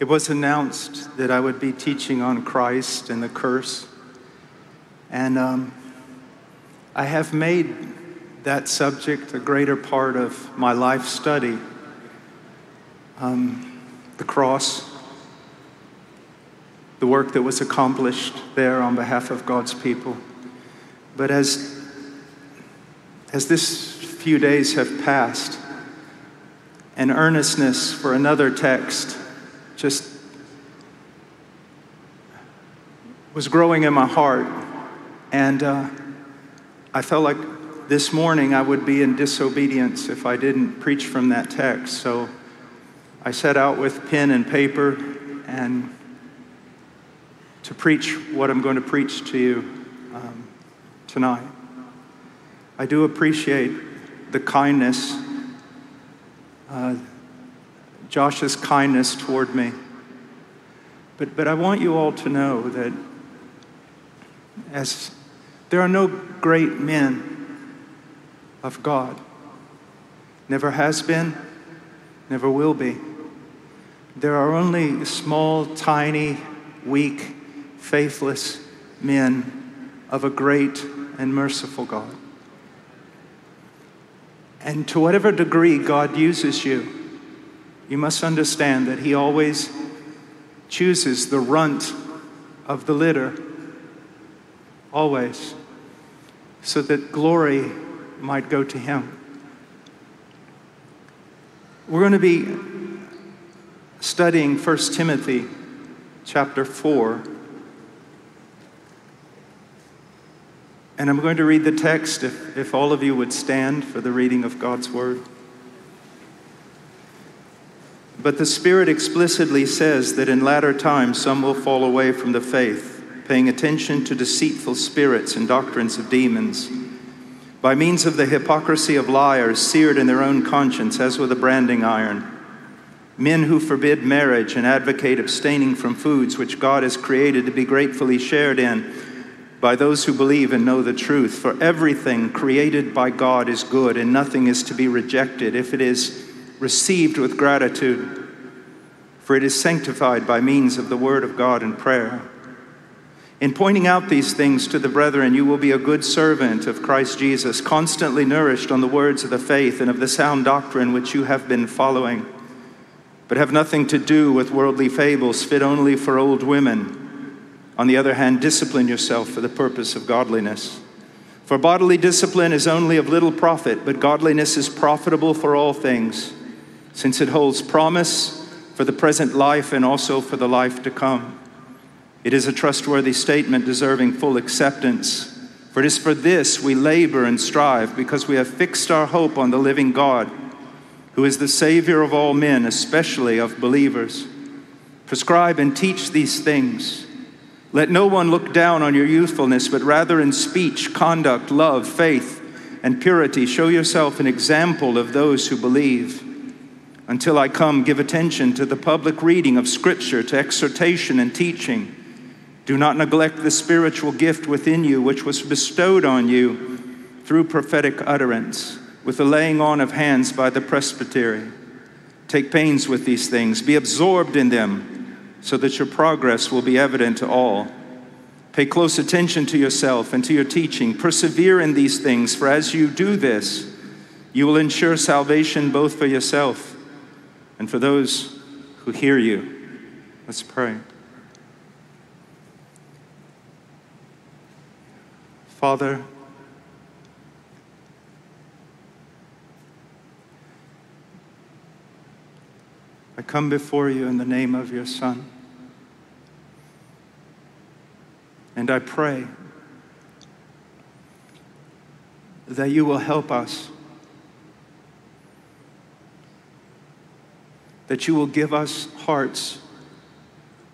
it was announced that I would be teaching on Christ and the curse. And um, I have made that subject a greater part of my life study. Um, the cross, the work that was accomplished there on behalf of God's people. But as, as this few days have passed, an earnestness for another text just was growing in my heart. And uh, I felt like this morning I would be in disobedience if I didn't preach from that text. So I set out with pen and paper and to preach what I'm going to preach to you um, tonight. I do appreciate the kindness, uh, Josh's kindness toward me. But, but I want you all to know that as there are no great men of God, never has been, never will be. There are only small, tiny, weak, faithless men of a great and merciful God. And to whatever degree God uses you, you must understand that He always chooses the runt of the litter, always, so that glory might go to Him. We're going to be studying 1 Timothy chapter 4. And I'm going to read the text if, if all of you would stand for the reading of God's word. But the Spirit explicitly says that in latter times some will fall away from the faith, paying attention to deceitful spirits and doctrines of demons, by means of the hypocrisy of liars seared in their own conscience as with a branding iron. Men who forbid marriage and advocate abstaining from foods which God has created to be gratefully shared in by those who believe and know the truth. For everything created by God is good, and nothing is to be rejected if it is received with gratitude, for it is sanctified by means of the word of God and prayer. In pointing out these things to the brethren, you will be a good servant of Christ Jesus, constantly nourished on the words of the faith and of the sound doctrine which you have been following. But have nothing to do with worldly fables fit only for old women on the other hand, discipline yourself for the purpose of godliness. For bodily discipline is only of little profit, but godliness is profitable for all things, since it holds promise for the present life and also for the life to come. It is a trustworthy statement deserving full acceptance. For it is for this we labor and strive, because we have fixed our hope on the living God, who is the Savior of all men, especially of believers. Prescribe and teach these things. Let no one look down on your youthfulness, but rather in speech, conduct, love, faith, and purity, show yourself an example of those who believe. Until I come, give attention to the public reading of Scripture, to exhortation and teaching. Do not neglect the spiritual gift within you, which was bestowed on you through prophetic utterance, with the laying on of hands by the presbytery. Take pains with these things, be absorbed in them so that your progress will be evident to all. Pay close attention to yourself and to your teaching. Persevere in these things, for as you do this, you will ensure salvation both for yourself and for those who hear you. Let's pray. Father, I come before you in the name of your Son. And I pray that you will help us, that you will give us hearts.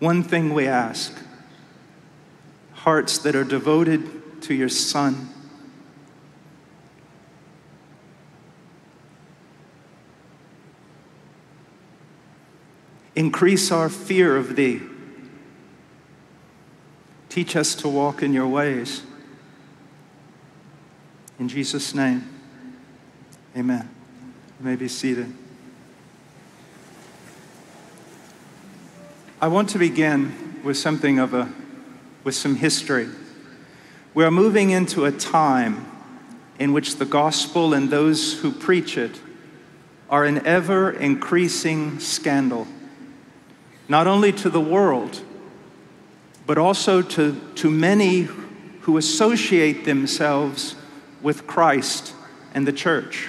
One thing we ask hearts that are devoted to your Son Increase our fear of thee. Teach us to walk in your ways. In Jesus' name, amen. You may be seated. I want to begin with something of a, with some history. We are moving into a time in which the gospel and those who preach it are an ever increasing scandal, not only to the world, but also to, to many who associate themselves with Christ and the church.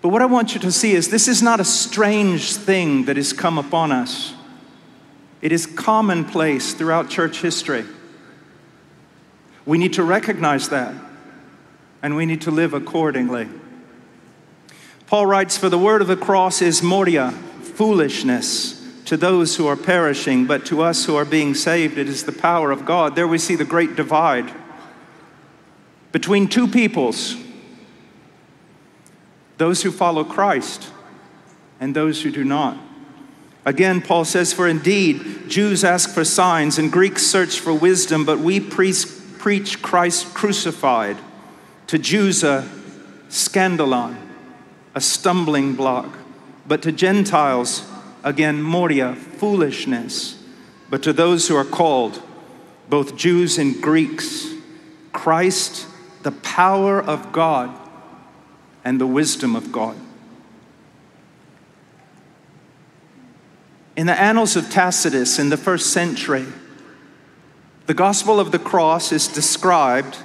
But what I want you to see is this is not a strange thing that has come upon us. It is commonplace throughout church history. We need to recognize that and we need to live accordingly. Paul writes, For the word of the cross is moria, foolishness to those who are perishing, but to us who are being saved, it is the power of God. There we see the great divide between two peoples those who follow Christ and those who do not. Again, Paul says, For indeed, Jews ask for signs and Greeks search for wisdom, but we preach Christ crucified. To Jews, a scandalon, a stumbling block, but to Gentiles, again, moria, foolishness. But to those who are called, both Jews and Greeks, Christ, the power of God and the wisdom of God. In the annals of Tacitus in the first century, the gospel of the cross is described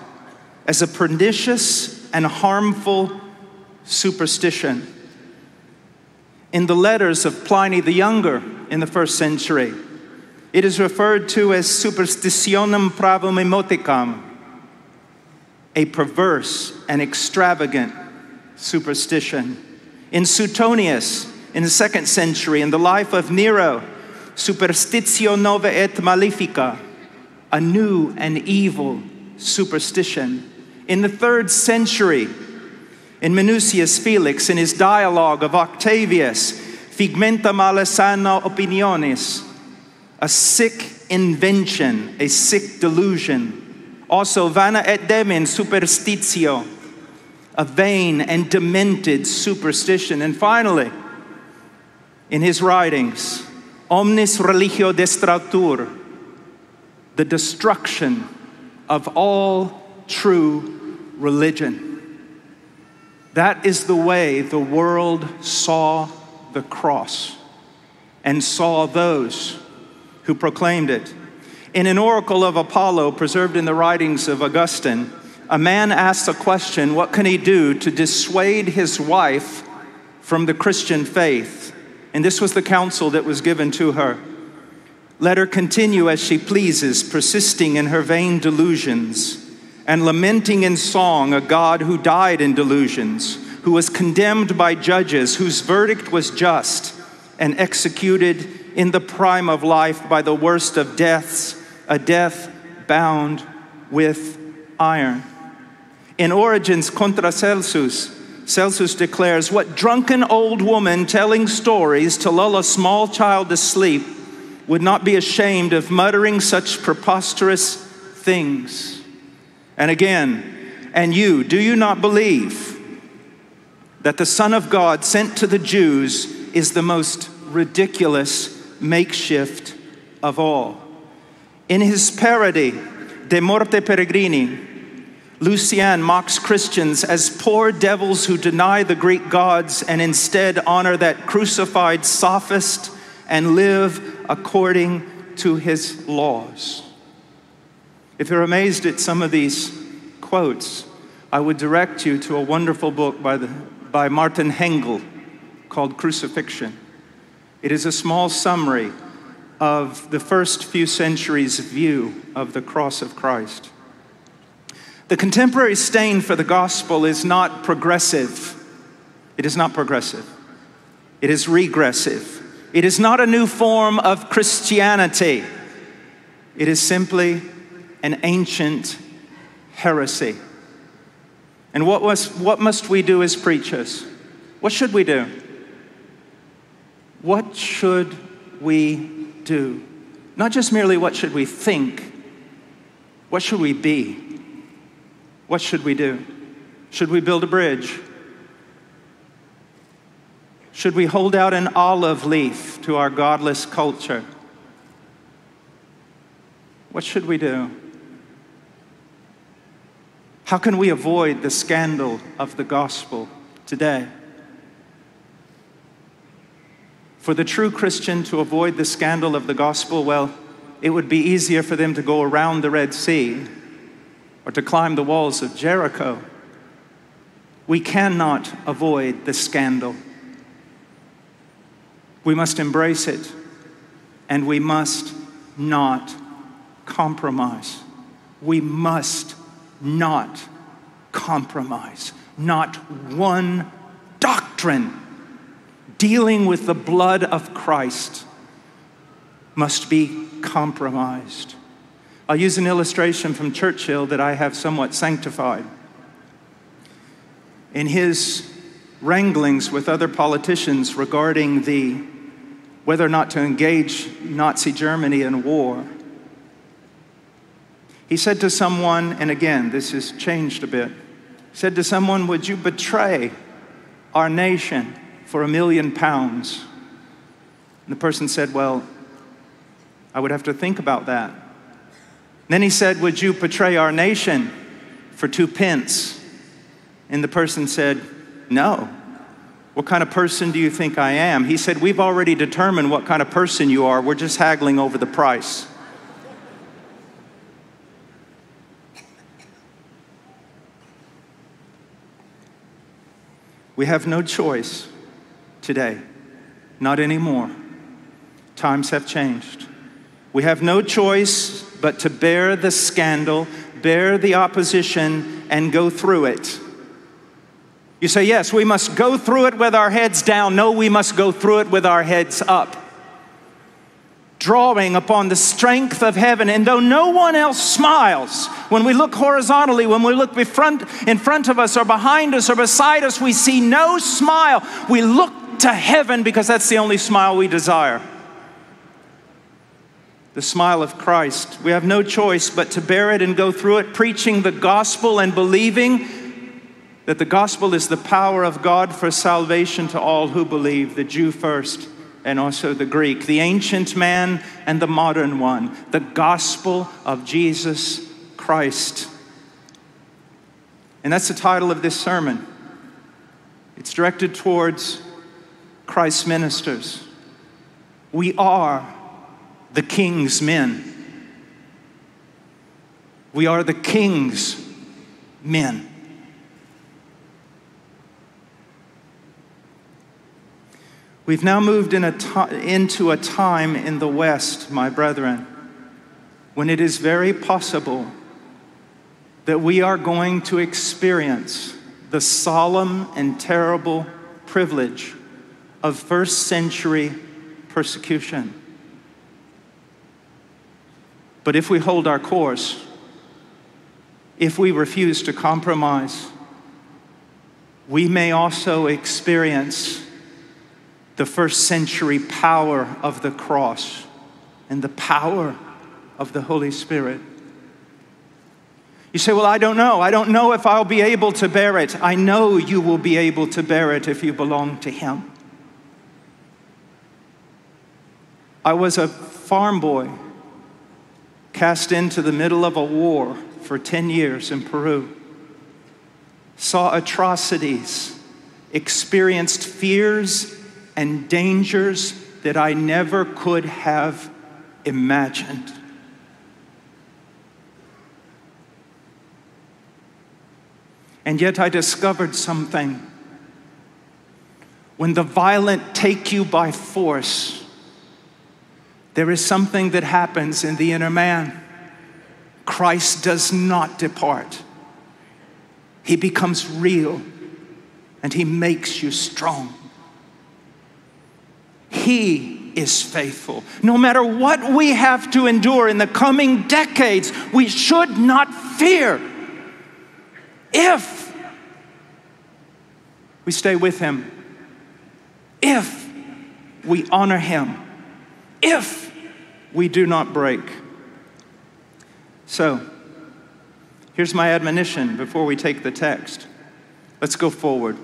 as a pernicious and harmful superstition. In the letters of Pliny the Younger in the first century, it is referred to as superstitionem pravum immodicam, a perverse and extravagant superstition. In Suetonius, in the second century, in the life of Nero, superstitio nova et malefica, a new and evil superstition. In the third century, in Minucius Felix, in his dialogue of Octavius, figmenta malesana opinionis, a sick invention, a sick delusion. Also, vana et demen superstitio, a vain and demented superstition. And finally, in his writings, Omnis Religio Destructur, the destruction of all true religion. That is the way the world saw the cross and saw those who proclaimed it. In an oracle of Apollo preserved in the writings of Augustine, a man asks a question what can he do to dissuade his wife from the Christian faith? And this was the counsel that was given to her. Let her continue as she pleases, persisting in her vain delusions, and lamenting in song a God who died in delusions, who was condemned by judges, whose verdict was just, and executed in the prime of life by the worst of deaths, a death bound with iron. In Origen's Contra Celsus, Celsus declares, What drunken old woman telling stories to lull a small child to sleep would not be ashamed of muttering such preposterous things? And again, and you, do you not believe that the Son of God sent to the Jews is the most ridiculous makeshift of all? In his parody, De Morte Peregrini, Lucian mocks Christians as poor devils who deny the Greek gods and instead honor that crucified sophist and live according to his laws. If you're amazed at some of these quotes, I would direct you to a wonderful book by, the, by Martin Hengel called Crucifixion. It is a small summary of the first few centuries' view of the cross of Christ. The contemporary stain for the gospel is not progressive. It is not progressive. It is regressive. It is not a new form of Christianity. It is simply an ancient heresy. And what, was, what must we do as preachers? What should we do? What should we do? Not just merely what should we think, what should we be? What should we do? Should we build a bridge? Should we hold out an olive leaf to our godless culture? What should we do? How can we avoid the scandal of the gospel today? For the true Christian to avoid the scandal of the gospel, well, it would be easier for them to go around the Red Sea or to climb the walls of Jericho. We cannot avoid the scandal. We must embrace it and we must not compromise. We must not compromise. Not one doctrine dealing with the blood of Christ must be compromised. I'll use an illustration from Churchill that I have somewhat sanctified. In his wranglings with other politicians regarding the whether or not to engage Nazi Germany in war, he said to someone, and again, this has changed a bit, said to someone, Would you betray our nation for a million pounds? And the person said, Well, I would have to think about that. Then he said, Would you betray our nation for two pence? And the person said, No. What kind of person do you think I am? He said, We've already determined what kind of person you are. We're just haggling over the price. We have no choice today, not anymore. Times have changed. We have no choice but to bear the scandal, bear the opposition, and go through it. You say, yes, we must go through it with our heads down. No, we must go through it with our heads up drawing upon the strength of heaven. And though no one else smiles, when we look horizontally, when we look in front, in front of us or behind us or beside us, we see no smile. We look to heaven because that's the only smile we desire. The smile of Christ. We have no choice but to bear it and go through it, preaching the gospel and believing that the gospel is the power of God for salvation to all who believe, the Jew first and also the Greek, the ancient man and the modern one, the gospel of Jesus Christ. And that's the title of this sermon. It's directed towards Christ's ministers. We are the king's men. We are the king's men. We've now moved in a into a time in the West, my brethren, when it is very possible that we are going to experience the solemn and terrible privilege of first century persecution. But if we hold our course, if we refuse to compromise, we may also experience the first century power of the cross and the power of the Holy Spirit. You say, Well, I don't know. I don't know if I'll be able to bear it. I know you will be able to bear it if you belong to Him. I was a farm boy cast into the middle of a war for 10 years in Peru, saw atrocities, experienced fears and dangers that I never could have imagined. And yet I discovered something. When the violent take you by force, there is something that happens in the inner man. Christ does not depart, He becomes real and He makes you strong. He is faithful. No matter what we have to endure in the coming decades, we should not fear if we stay with Him, if we honor Him, if we do not break. So, here's my admonition before we take the text. Let's go forward.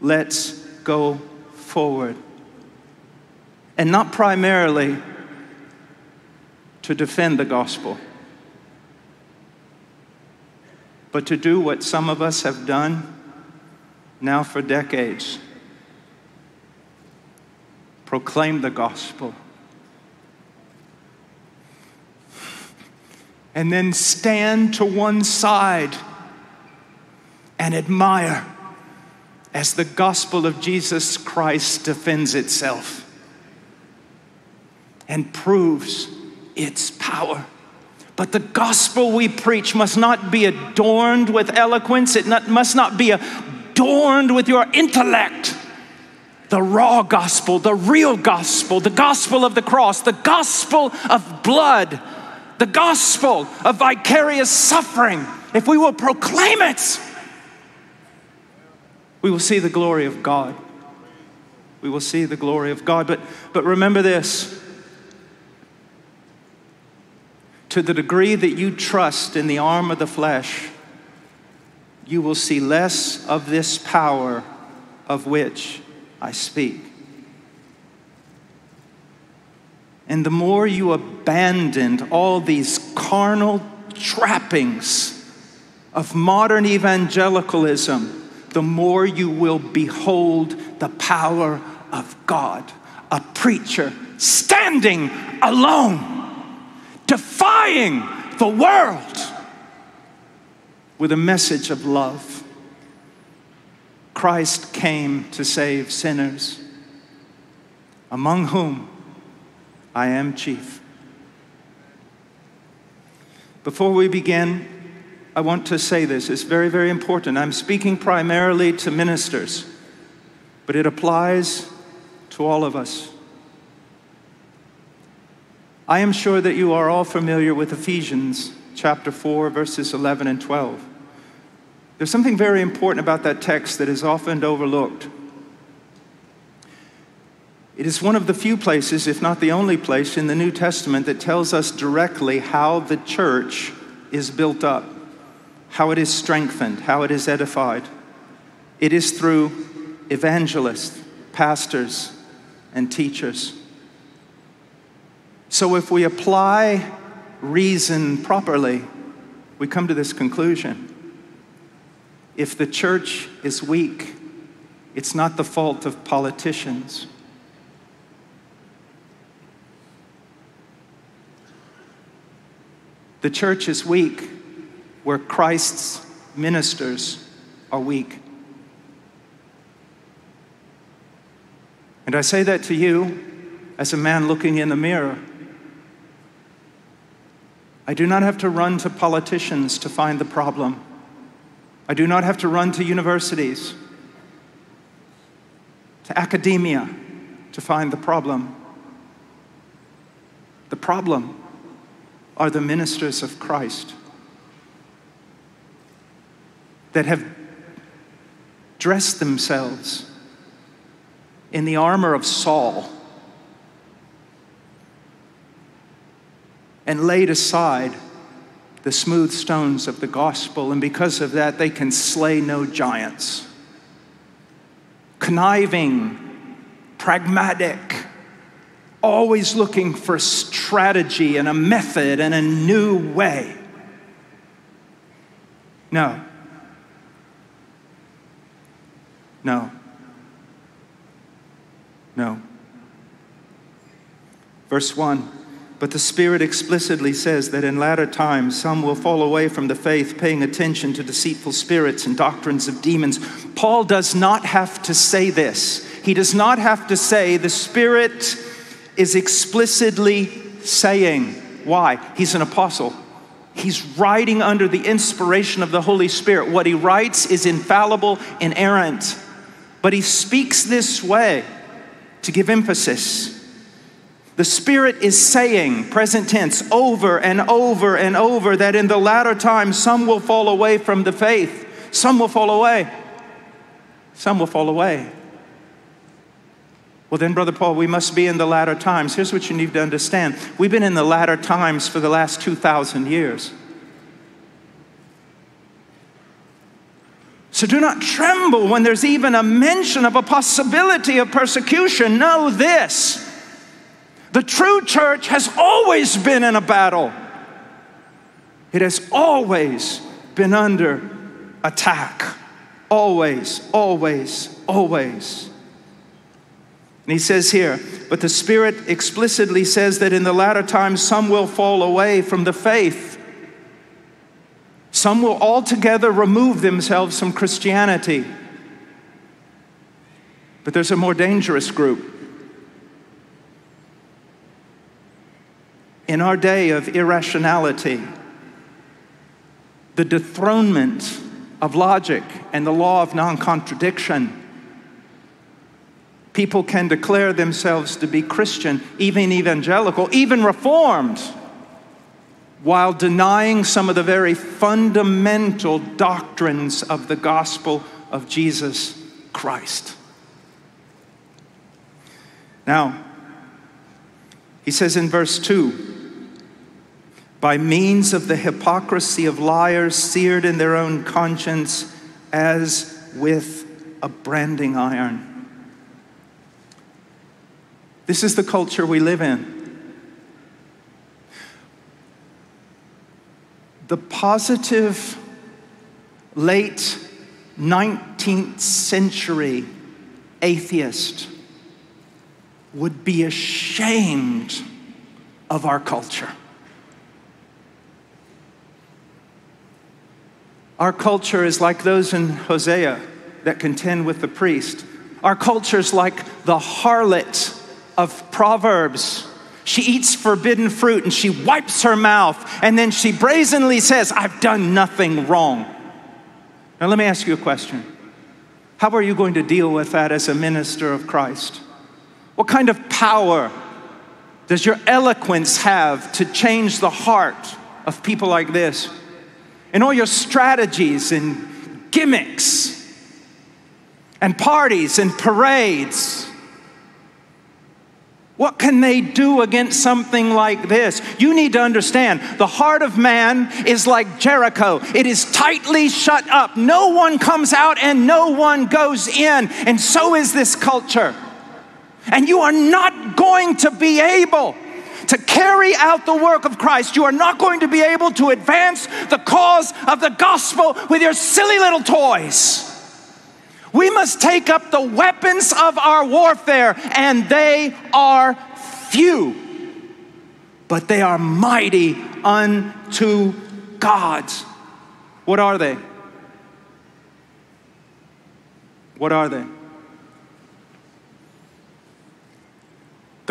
Let's go forward. And not primarily to defend the gospel, but to do what some of us have done now for decades proclaim the gospel. And then stand to one side and admire as the gospel of Jesus Christ defends itself and proves its power. But the gospel we preach must not be adorned with eloquence, it not, must not be adorned with your intellect. The raw gospel, the real gospel, the gospel of the cross, the gospel of blood, the gospel of vicarious suffering. If we will proclaim it, we will see the glory of God. We will see the glory of God. But, but remember this to the degree that you trust in the arm of the flesh, you will see less of this power of which I speak. And the more you abandon all these carnal trappings of modern evangelicalism, the more you will behold the power of God. A preacher standing alone, defying the world with a message of love. Christ came to save sinners, among whom I am chief. Before we begin, I want to say this. It's very, very important. I'm speaking primarily to ministers, but it applies to all of us. I am sure that you are all familiar with Ephesians chapter 4, verses 11 and 12. There's something very important about that text that is often overlooked. It is one of the few places, if not the only place, in the New Testament that tells us directly how the church is built up how it is strengthened, how it is edified. It is through evangelists, pastors, and teachers. So if we apply reason properly, we come to this conclusion. If the church is weak, it's not the fault of politicians. The church is weak where Christ's ministers are weak. And I say that to you as a man looking in the mirror. I do not have to run to politicians to find the problem. I do not have to run to universities, to academia to find the problem. The problem are the ministers of Christ that have dressed themselves in the armor of Saul and laid aside the smooth stones of the gospel, and because of that, they can slay no giants. Conniving, pragmatic, always looking for strategy and a method and a new way. No. No. No. Verse 1 But the Spirit explicitly says that in latter times some will fall away from the faith, paying attention to deceitful spirits and doctrines of demons. Paul does not have to say this. He does not have to say the Spirit is explicitly saying. Why? He's an apostle. He's writing under the inspiration of the Holy Spirit. What he writes is infallible, inerrant. But he speaks this way to give emphasis. The Spirit is saying, present tense, over and over and over, that in the latter times some will fall away from the faith. Some will fall away. Some will fall away. Well, then, Brother Paul, we must be in the latter times. Here's what you need to understand we've been in the latter times for the last 2,000 years. So do not tremble when there's even a mention of a possibility of persecution. Know this The true church has always been in a battle. It has always been under attack. Always, always, always. And he says here, but the Spirit explicitly says that in the latter times some will fall away from the faith. Some will altogether remove themselves from Christianity. But there's a more dangerous group. In our day of irrationality, the dethronement of logic and the law of non contradiction, people can declare themselves to be Christian, even evangelical, even reformed, while denying some of the very fundamental doctrines of the gospel of Jesus Christ. Now, he says in verse 2 by means of the hypocrisy of liars seared in their own conscience as with a branding iron. This is the culture we live in. The positive late 19th century atheist would be ashamed of our culture. Our culture is like those in Hosea that contend with the priest. Our culture is like the harlot of Proverbs. She eats forbidden fruit and she wipes her mouth and then she brazenly says, I've done nothing wrong. Now, let me ask you a question. How are you going to deal with that as a minister of Christ? What kind of power does your eloquence have to change the heart of people like this? And all your strategies and gimmicks and parties and parades. What can they do against something like this? You need to understand the heart of man is like Jericho. It is tightly shut up. No one comes out and no one goes in. And so is this culture. And you are not going to be able to carry out the work of Christ. You are not going to be able to advance the cause of the gospel with your silly little toys. We must take up the weapons of our warfare, and they are few, but they are mighty unto God. What are they? What are they?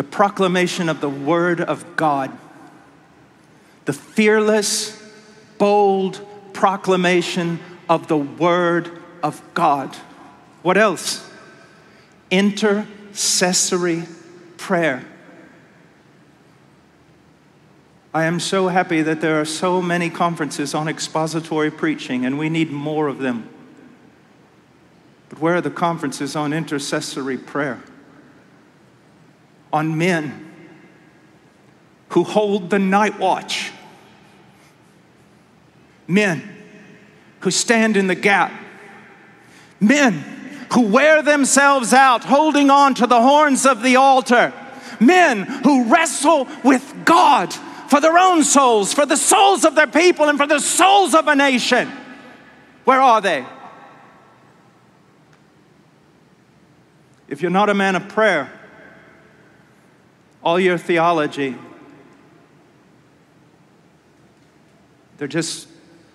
the proclamation of the Word of God, the fearless, bold proclamation of the Word of God. What else? Intercessory prayer. I am so happy that there are so many conferences on expository preaching, and we need more of them. But where are the conferences on intercessory prayer? on men who hold the night watch, men who stand in the gap, men who wear themselves out holding on to the horns of the altar, men who wrestle with God for their own souls, for the souls of their people, and for the souls of a nation. Where are they? If you're not a man of prayer, all your theology. They're just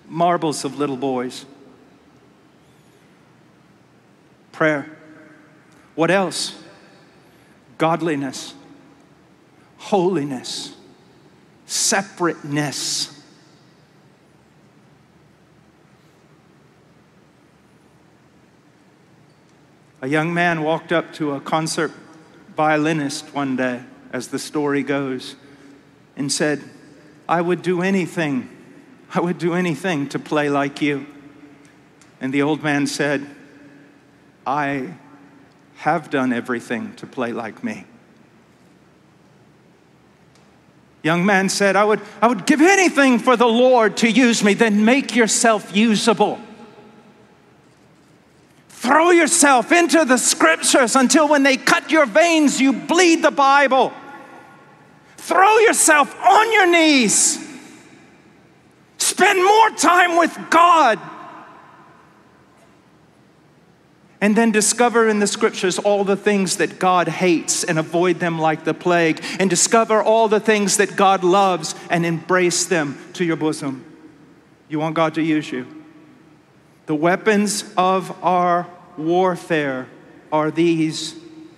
marbles of little boys. Prayer. What else? Godliness, holiness, separateness. A young man walked up to a concert violinist one day as the story goes, and said, I would do anything, I would do anything to play like you. And the old man said, I have done everything to play like me. Young man said, I would, I would give anything for the Lord to use me, then make yourself usable. Throw yourself into the scriptures until when they cut your veins, you bleed the Bible. Throw yourself on your knees. Spend more time with God. And then discover in the scriptures all the things that God hates and avoid them like the plague. And discover all the things that God loves and embrace them to your bosom. You want God to use you. The weapons of our warfare are these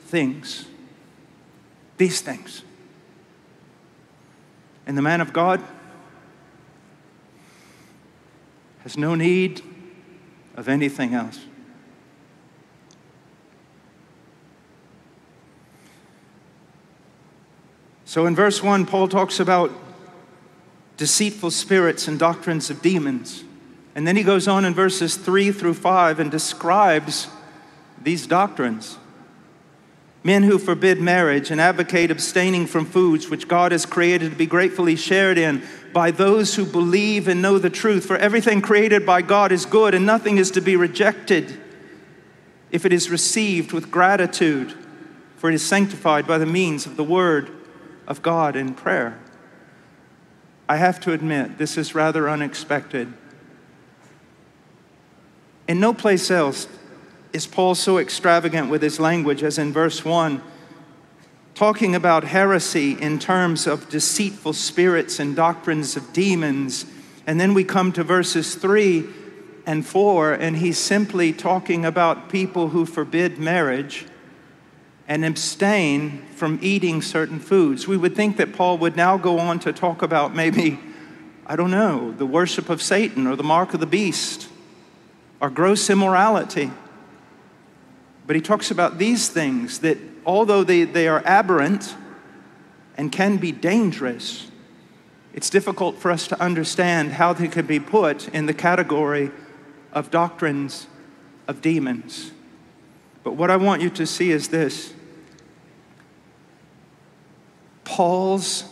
things. These things. And the man of God has no need of anything else. So in verse 1, Paul talks about deceitful spirits and doctrines of demons. And then he goes on in verses 3 through 5 and describes these doctrines. Men who forbid marriage and advocate abstaining from foods which God has created to be gratefully shared in by those who believe and know the truth. For everything created by God is good, and nothing is to be rejected if it is received with gratitude, for it is sanctified by the means of the word of God in prayer. I have to admit, this is rather unexpected. In no place else is Paul so extravagant with his language as in verse 1, talking about heresy in terms of deceitful spirits and doctrines of demons. And then we come to verses 3 and 4, and he's simply talking about people who forbid marriage and abstain from eating certain foods. We would think that Paul would now go on to talk about maybe, I don't know, the worship of Satan or the mark of the beast or gross immorality. But he talks about these things that, although they, they are aberrant and can be dangerous, it's difficult for us to understand how they could be put in the category of doctrines of demons. But what I want you to see is this Paul's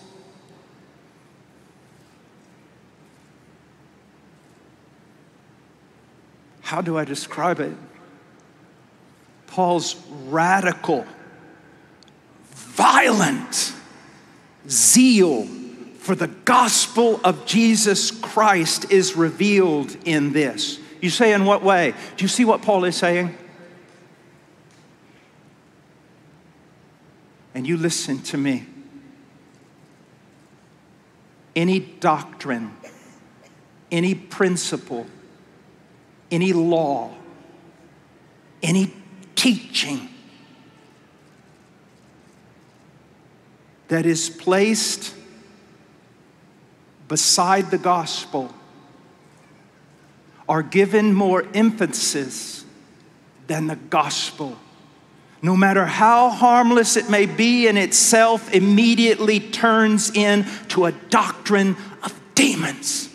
how do I describe it? Paul's radical, violent zeal for the gospel of Jesus Christ is revealed in this. You say, in what way? Do you see what Paul is saying? And you listen to me any doctrine, any principle, any law, any teaching that is placed beside the gospel are given more emphasis than the gospel no matter how harmless it may be in itself, immediately turns into a doctrine of demons.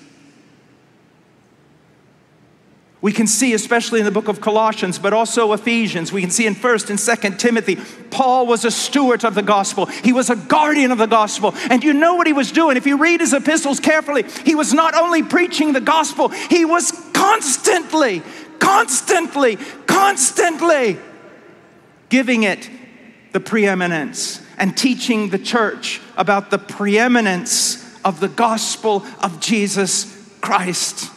We can see, especially in the book of Colossians, but also Ephesians, we can see in 1st and 2nd Timothy, Paul was a steward of the gospel. He was a guardian of the gospel. And you know what he was doing. If you read his epistles carefully, he was not only preaching the gospel, he was constantly, constantly, constantly giving it the preeminence and teaching the church about the preeminence of the gospel of Jesus Christ.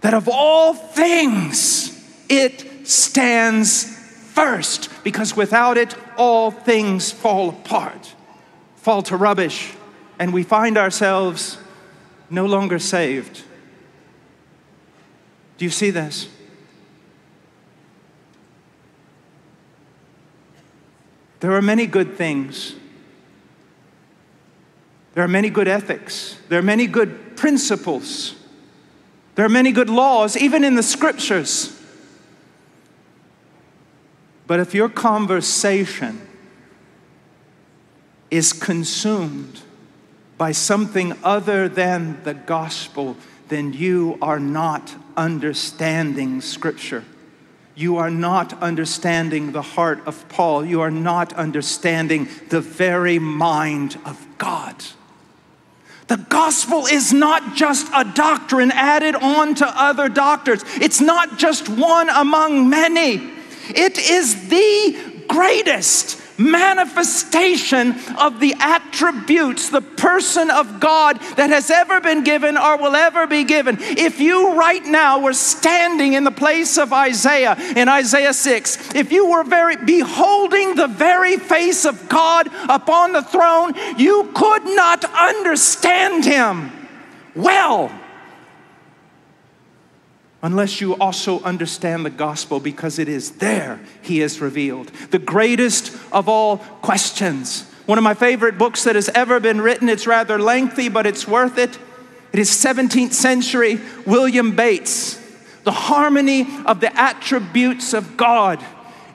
That of all things, it stands first, because without it, all things fall apart, fall to rubbish, and we find ourselves no longer saved. Do you see this? There are many good things. There are many good ethics. There are many good principles. There are many good laws, even in the scriptures. But if your conversation is consumed by something other than the gospel, then you are not understanding Scripture. You are not understanding the heart of Paul. You are not understanding the very mind of God. The gospel is not just a doctrine added on to other doctrines, it's not just one among many. It is the greatest, manifestation of the attributes, the person of God that has ever been given or will ever be given. If you right now were standing in the place of Isaiah in Isaiah 6, if you were very beholding the very face of God upon the throne, you could not understand him well unless you also understand the gospel because it is there he is revealed. The greatest of all questions. One of my favorite books that has ever been written. It's rather lengthy, but it's worth it. It is 17th century William Bates, The Harmony of the Attributes of God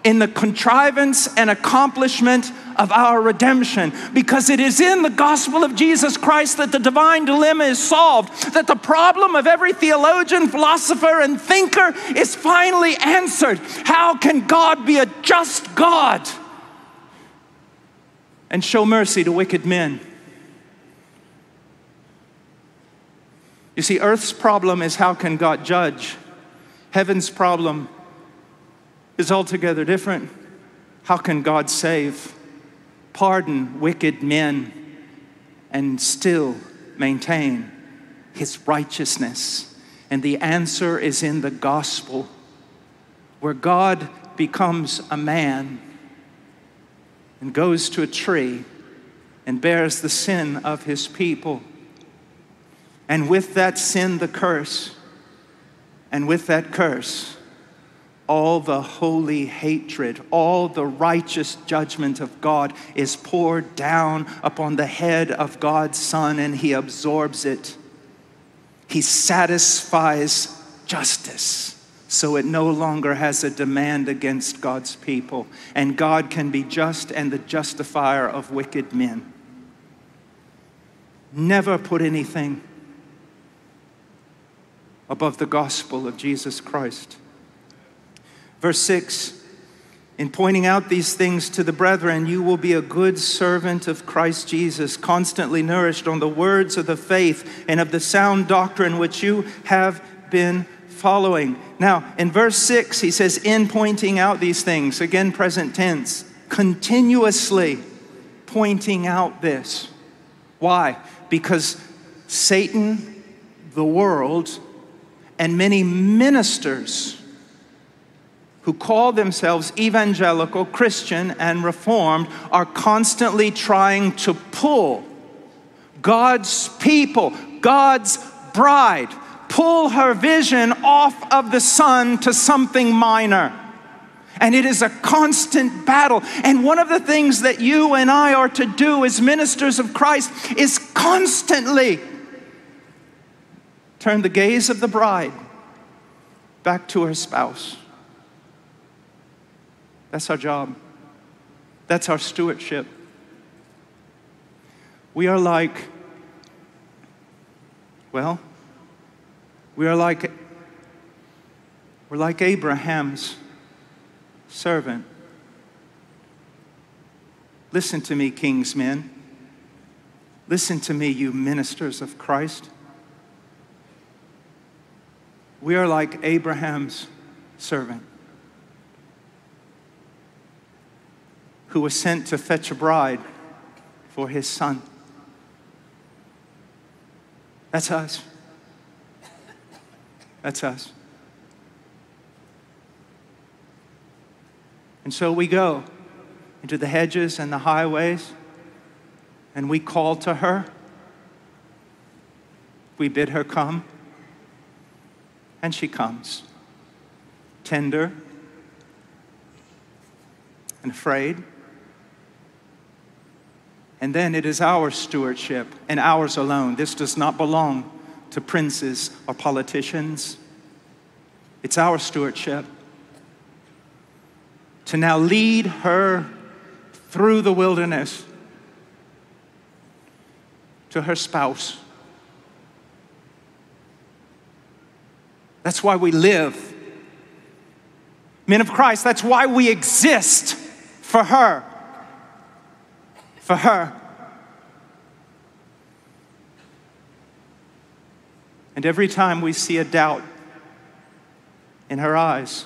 in the contrivance and accomplishment of our redemption because it is in the gospel of Jesus Christ that the divine dilemma is solved, that the problem of every theologian, philosopher, and thinker is finally answered. How can God be a just God and show mercy to wicked men? You see, earth's problem is how can God judge? Heaven's problem is altogether different. How can God save? pardon wicked men and still maintain his righteousness? And the answer is in the gospel, where God becomes a man and goes to a tree and bears the sin of his people. And with that sin, the curse. And with that curse, all the holy hatred, all the righteous judgment of God is poured down upon the head of God's Son and he absorbs it. He satisfies justice so it no longer has a demand against God's people. And God can be just and the justifier of wicked men. Never put anything above the gospel of Jesus Christ. Verse 6 In pointing out these things to the brethren, you will be a good servant of Christ Jesus, constantly nourished on the words of the faith and of the sound doctrine which you have been following. Now, in verse 6, he says, In pointing out these things, again, present tense, continuously pointing out this. Why? Because Satan, the world, and many ministers who call themselves evangelical, Christian, and reformed are constantly trying to pull God's people, God's bride, pull her vision off of the Son to something minor. And it is a constant battle. And one of the things that you and I are to do as ministers of Christ is constantly turn the gaze of the bride back to her spouse that's our job. That's our stewardship. We are like, well, we are like, we're like Abraham's servant. Listen to me, king's men. Listen to me, you ministers of Christ. We are like Abraham's servant. Who was sent to fetch a bride for his son. That's us. That's us. And so we go into the hedges and the highways and we call to her. We bid her come. And she comes, tender and afraid and then it is our stewardship and ours alone. This does not belong to princes or politicians. It's our stewardship to now lead her through the wilderness to her spouse. That's why we live. Men of Christ, that's why we exist for her for her. And every time we see a doubt in her eyes,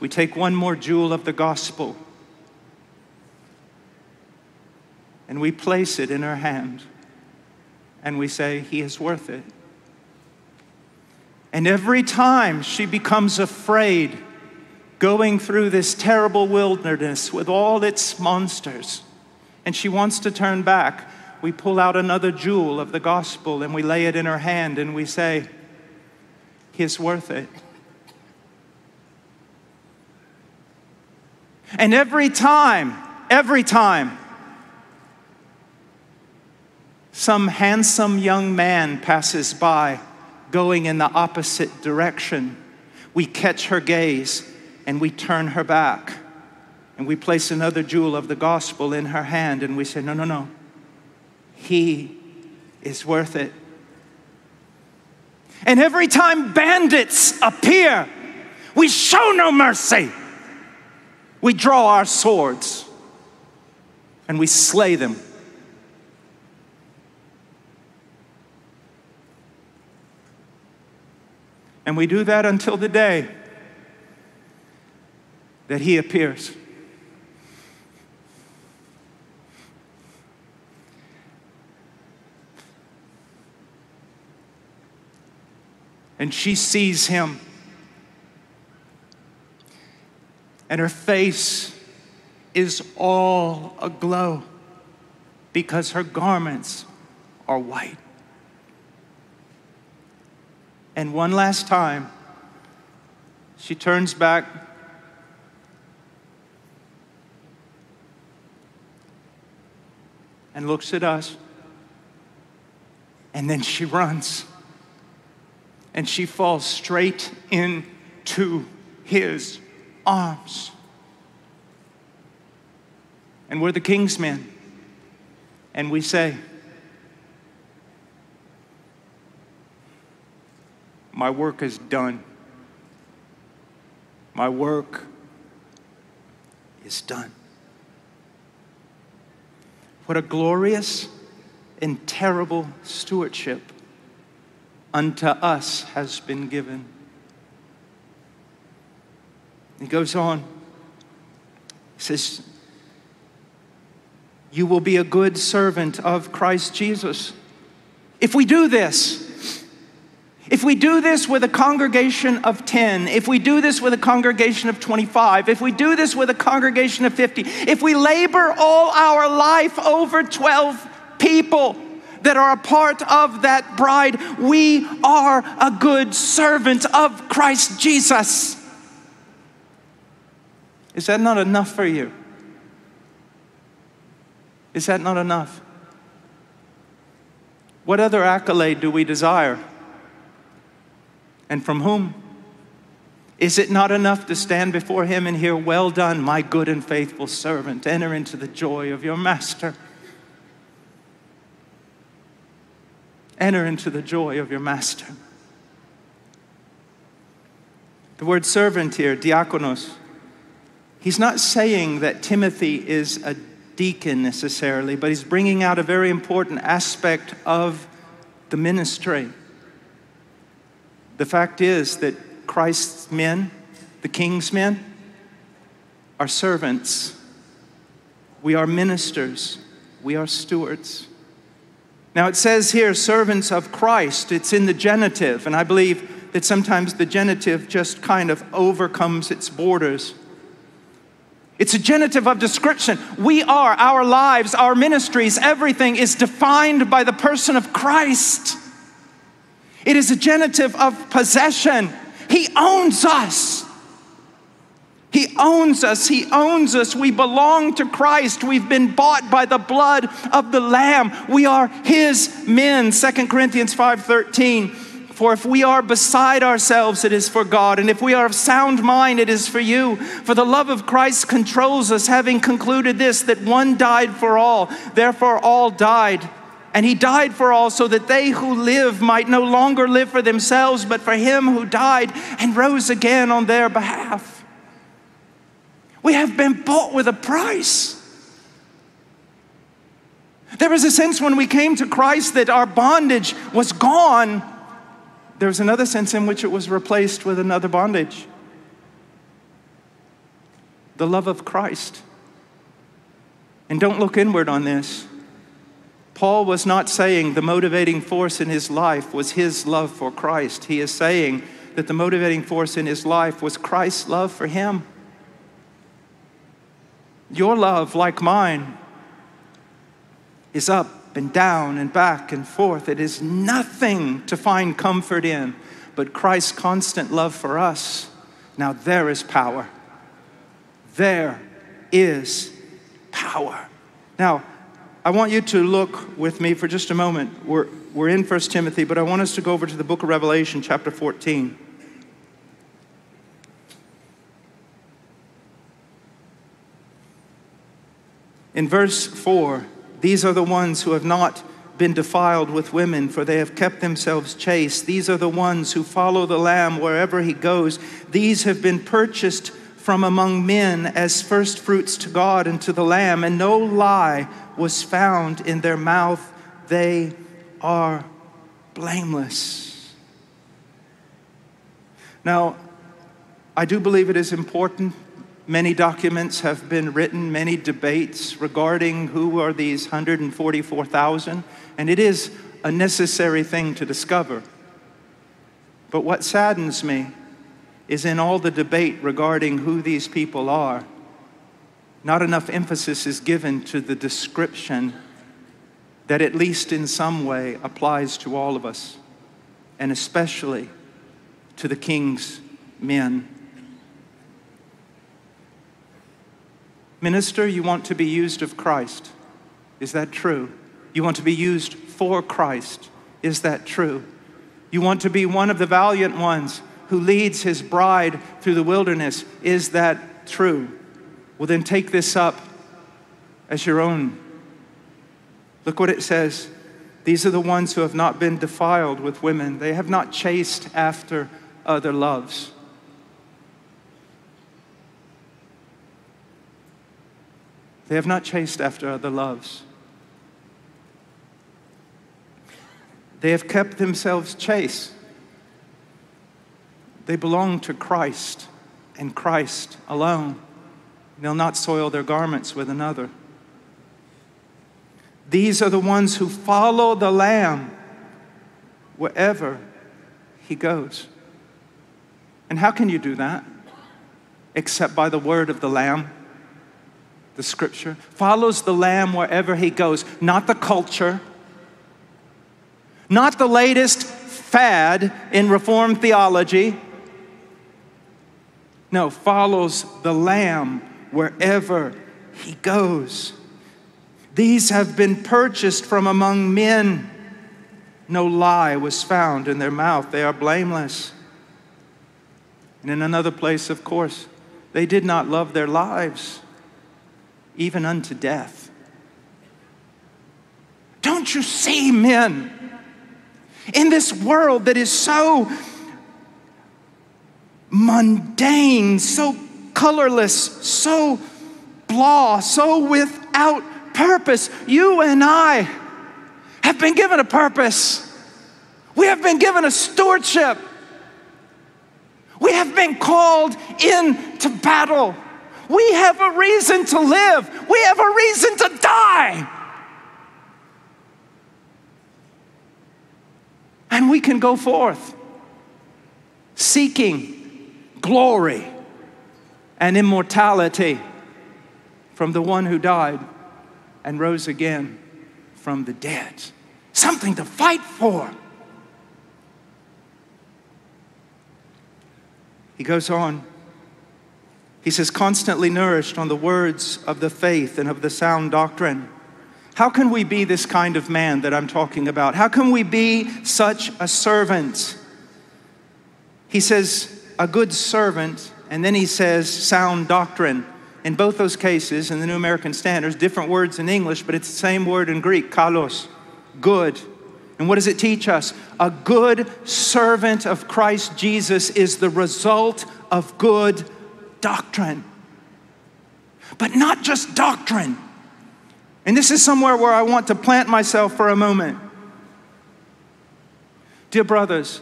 we take one more jewel of the gospel and we place it in her hand and we say, He is worth it. And every time she becomes afraid, going through this terrible wilderness with all its monsters, and she wants to turn back, we pull out another jewel of the gospel and we lay it in her hand and we say, He is worth it. And every time, every time, some handsome young man passes by going in the opposite direction, we catch her gaze and we turn her back and we place another jewel of the gospel in her hand and we say, No, no, no. He is worth it. And every time bandits appear, we show no mercy. We draw our swords and we slay them. And we do that until the day that He appears. And she sees Him and her face is all aglow because her garments are white. And one last time, she turns back. And looks at us. And then she runs. And she falls straight into his arms. And we're the king's men. And we say, My work is done. My work is done. What a glorious and terrible stewardship unto us has been given. He goes on. He says, You will be a good servant of Christ Jesus. If we do this, if we do this with a congregation of 10, if we do this with a congregation of 25, if we do this with a congregation of 50, if we labor all our life over 12 people that are a part of that bride, we are a good servant of Christ Jesus. Is that not enough for you? Is that not enough? What other accolade do we desire? And from whom? Is it not enough to stand before him and hear, Well done, my good and faithful servant, enter into the joy of your master? Enter into the joy of your master. The word servant here, diakonos, He's not saying that Timothy is a deacon necessarily, but he's bringing out a very important aspect of the ministry. The fact is that Christ's men, the king's men, are servants. We are ministers. We are stewards. Now it says here, servants of Christ. It's in the genitive, and I believe that sometimes the genitive just kind of overcomes its borders. It's a genitive of description. We are, our lives, our ministries, everything is defined by the person of Christ. It is a genitive of possession. He owns us. He owns us. He owns us. We belong to Christ. We've been bought by the blood of the Lamb. We are His men. 2 Corinthians 5:13. For if we are beside ourselves, it is for God. And if we are of sound mind, it is for you. For the love of Christ controls us, having concluded this that one died for all, therefore all died. And he died for all so that they who live might no longer live for themselves, but for him who died and rose again on their behalf. We have been bought with a price. There was a sense when we came to Christ that our bondage was gone There was another sense in which it was replaced with another bondage the love of Christ. And don't look inward on this. Paul was not saying the motivating force in his life was his love for Christ. He is saying that the motivating force in his life was Christ's love for him. Your love, like mine, is up and down and back and forth. It is nothing to find comfort in, but Christ's constant love for us. Now, there is power. There is power. Now, I want you to look with me for just a moment. We're, we're in 1 Timothy, but I want us to go over to the book of Revelation, chapter 14. In verse 4, these are the ones who have not been defiled with women, for they have kept themselves chaste. These are the ones who follow the Lamb wherever he goes. These have been purchased from among men as firstfruits to God and to the Lamb, and no lie was found in their mouth. They are blameless. Now, I do believe it is important. Many documents have been written, many debates regarding who are these 144,000, and it is a necessary thing to discover. But what saddens me is in all the debate regarding who these people are, not enough emphasis is given to the description that, at least in some way, applies to all of us, and especially to the king's men. Minister, you want to be used of Christ. Is that true? You want to be used for Christ. Is that true? You want to be one of the valiant ones who leads his bride through the wilderness. Is that true? Well, then take this up as your own. Look what it says. These are the ones who have not been defiled with women, they have not chased after other loves. They have not chased after other loves. They have kept themselves chaste. They belong to Christ and Christ alone. They'll not soil their garments with another. These are the ones who follow the Lamb wherever he goes. And how can you do that? Except by the word of the Lamb, the scripture. Follows the Lamb wherever he goes, not the culture, not the latest fad in Reformed theology no, follows the Lamb wherever he goes. These have been purchased from among men. No lie was found in their mouth. They are blameless. And in another place, of course, they did not love their lives, even unto death. Don't you see, men, in this world that is so mundane, so colorless, so blah, so without purpose. You and I have been given a purpose. We have been given a stewardship. We have been called into battle. We have a reason to live. We have a reason to die. And we can go forth seeking glory and immortality from the one who died and rose again from the dead. Something to fight for. He goes on. He says, constantly nourished on the words of the faith and of the sound doctrine. How can we be this kind of man that I'm talking about? How can we be such a servant? He says, a good servant, and then he says sound doctrine. In both those cases, in the New American Standards, different words in English, but it's the same word in Greek, kalos, good. And what does it teach us? A good servant of Christ Jesus is the result of good doctrine. But not just doctrine. And this is somewhere where I want to plant myself for a moment. Dear brothers,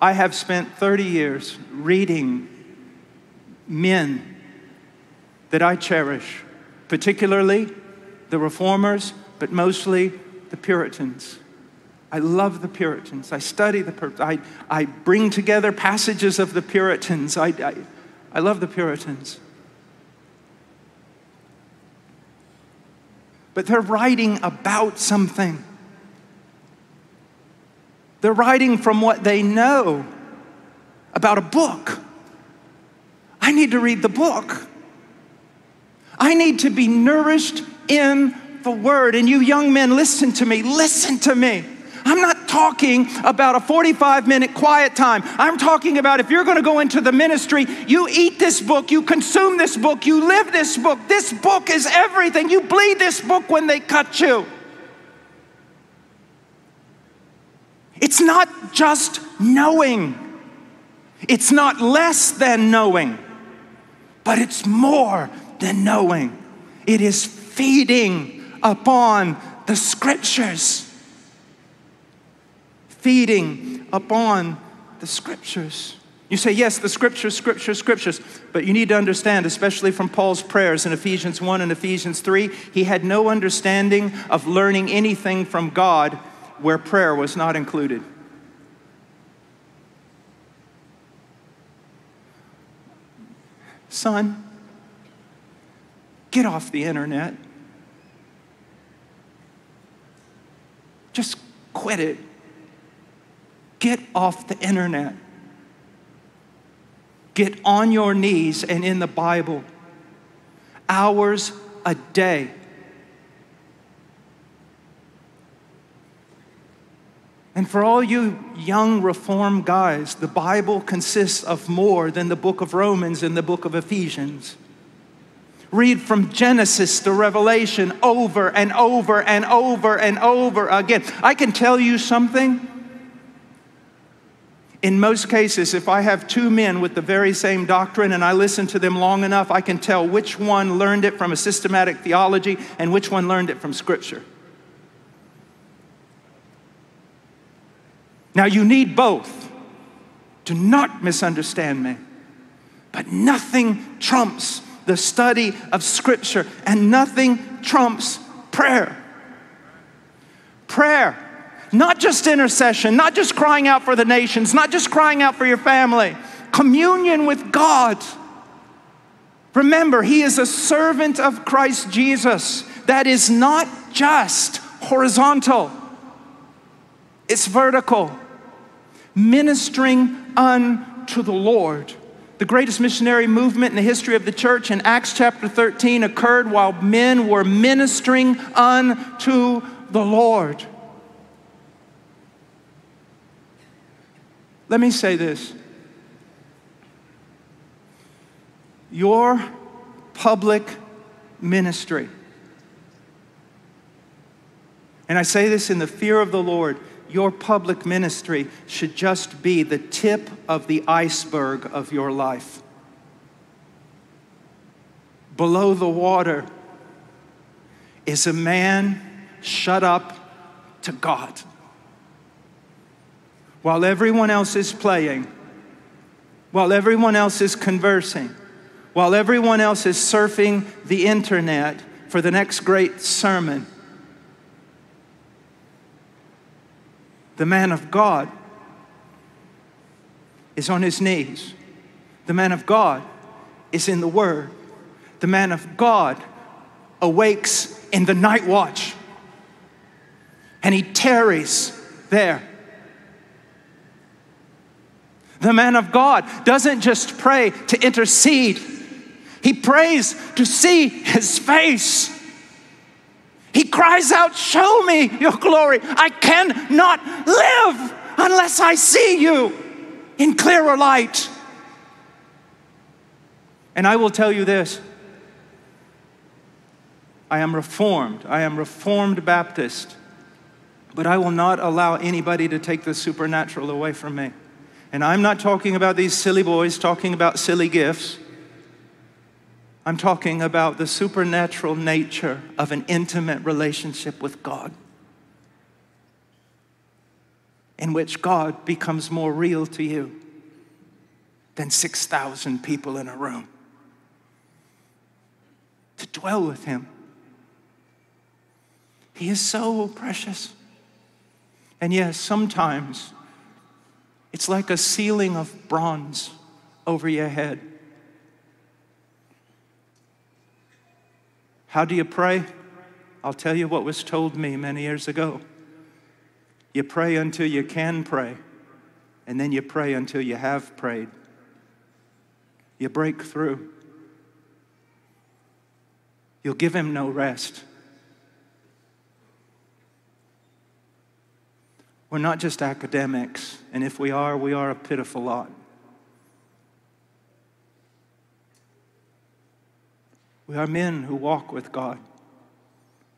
I have spent 30 years reading men that I cherish, particularly the reformers, but mostly the Puritans. I love the Puritans. I study the Puritans. I, I bring together passages of the Puritans. I, I, I love the Puritans. But they're writing about something. They're writing from what they know about a book. I need to read the book. I need to be nourished in the word. And you young men, listen to me, listen to me. I'm not talking about a 45 minute quiet time. I'm talking about if you're going to go into the ministry, you eat this book, you consume this book, you live this book. This book is everything. You bleed this book when they cut you. It's not just knowing, it's not less than knowing, but it's more than knowing. It is feeding upon the scriptures. Feeding upon the scriptures. You say, yes, the scriptures, scriptures, scriptures. But you need to understand, especially from Paul's prayers in Ephesians 1 and Ephesians 3, he had no understanding of learning anything from God where prayer was not included. Son, get off the internet. Just quit it. Get off the internet. Get on your knees and in the Bible. Hours a day. And for all you young reform guys, the Bible consists of more than the book of Romans and the book of Ephesians. Read from Genesis to Revelation over and over and over and over again. I can tell you something. In most cases, if I have two men with the very same doctrine and I listen to them long enough, I can tell which one learned it from a systematic theology and which one learned it from Scripture. Now, you need both. Do not misunderstand me. But nothing trumps the study of Scripture, and nothing trumps prayer. Prayer, not just intercession, not just crying out for the nations, not just crying out for your family, communion with God. Remember, He is a servant of Christ Jesus. That is not just horizontal, it's vertical ministering unto the Lord. The greatest missionary movement in the history of the church in Acts chapter 13 occurred while men were ministering unto the Lord. Let me say this. Your public ministry, and I say this in the fear of the Lord, your public ministry should just be the tip of the iceberg of your life. Below the water is a man shut up to God. While everyone else is playing, while everyone else is conversing, while everyone else is surfing the internet for the next great sermon, The man of God is on his knees. The man of God is in the Word. The man of God awakes in the night watch and he tarries there. The man of God doesn't just pray to intercede, he prays to see his face. He cries out, Show me your glory. I cannot live unless I see you in clearer light. And I will tell you this I am reformed. I am reformed Baptist. But I will not allow anybody to take the supernatural away from me. And I'm not talking about these silly boys talking about silly gifts. I'm talking about the supernatural nature of an intimate relationship with God, in which God becomes more real to you than 6,000 people in a room. To dwell with Him. He is so precious. And yes, sometimes it's like a ceiling of bronze over your head. How do you pray? I'll tell you what was told me many years ago. You pray until you can pray, and then you pray until you have prayed. You break through. You'll give him no rest. We're not just academics, and if we are, we are a pitiful lot. We are men who walk with God,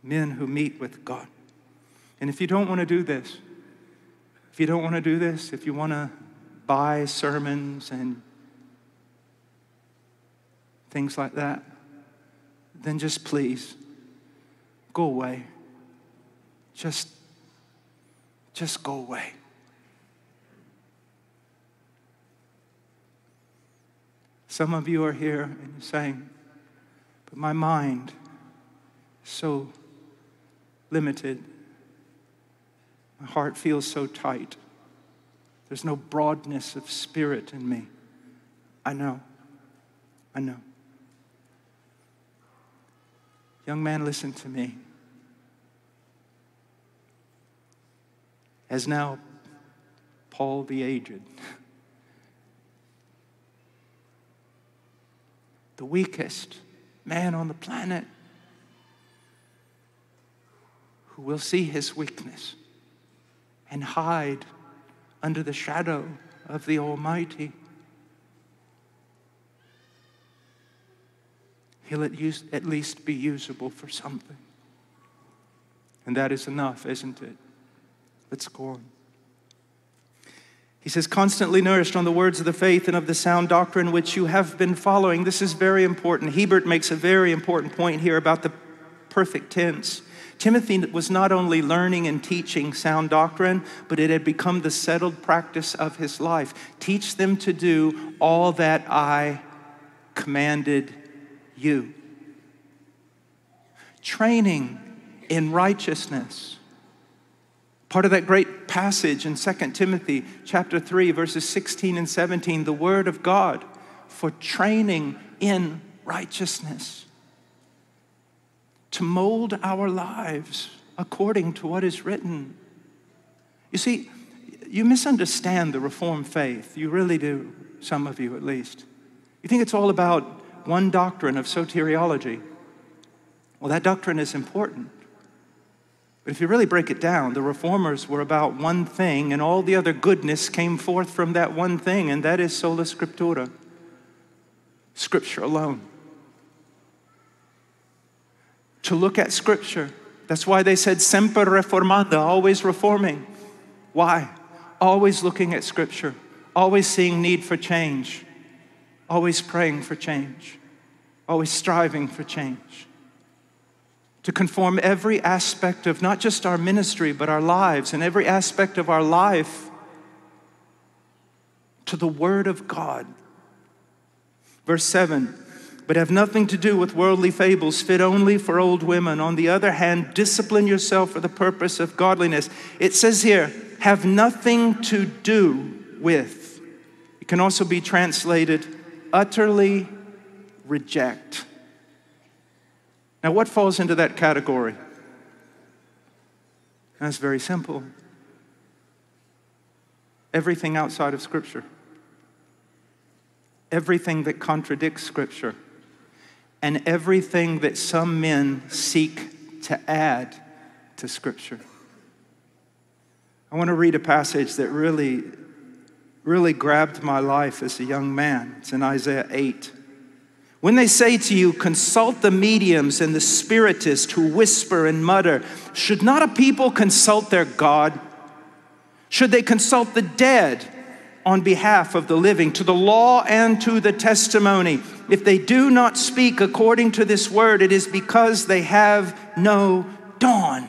men who meet with God. And if you don't want to do this, if you don't want to do this, if you want to buy sermons and things like that, then just please go away. Just, just go away. Some of you are here and you're saying, but my mind so limited. My heart feels so tight. There's no broadness of spirit in me. I know. I know. Young man, listen to me. As now Paul the aged, the weakest man on the planet, who will see his weakness and hide under the shadow of the Almighty. He'll at, at least be usable for something. And that is enough, isn't it? Let's go on. He says, constantly nourished on the words of the faith and of the sound doctrine which you have been following. This is very important. Hiebert makes a very important point here about the perfect tense. Timothy was not only learning and teaching sound doctrine, but it had become the settled practice of his life. Teach them to do all that I commanded you. Training in righteousness. Part of that great passage in 2 Timothy chapter 3 verses 16 and 17, the word of God for training in righteousness to mold our lives according to what is written. You see, you misunderstand the Reformed faith. You really do, some of you at least. You think it's all about one doctrine of soteriology. Well, that doctrine is important. But if you really break it down, the reformers were about one thing, and all the other goodness came forth from that one thing, and that is sola scriptura, Scripture alone to look at Scripture. That's why they said semper reformanda, always reforming. Why? Always looking at Scripture, always seeing need for change, always praying for change, always striving for change. To conform every aspect of not just our ministry, but our lives and every aspect of our life to the Word of God. Verse 7 but have nothing to do with worldly fables fit only for old women. On the other hand, discipline yourself for the purpose of godliness. It says here, have nothing to do with. It can also be translated, utterly reject. Now, what falls into that category? That's very simple. Everything outside of Scripture, everything that contradicts Scripture and everything that some men seek to add to Scripture. I want to read a passage that really, really grabbed my life as a young man. It's in Isaiah 8. When they say to you, consult the mediums and the spiritists who whisper and mutter, should not a people consult their God? Should they consult the dead on behalf of the living, to the law and to the testimony? If they do not speak according to this word, it is because they have no dawn.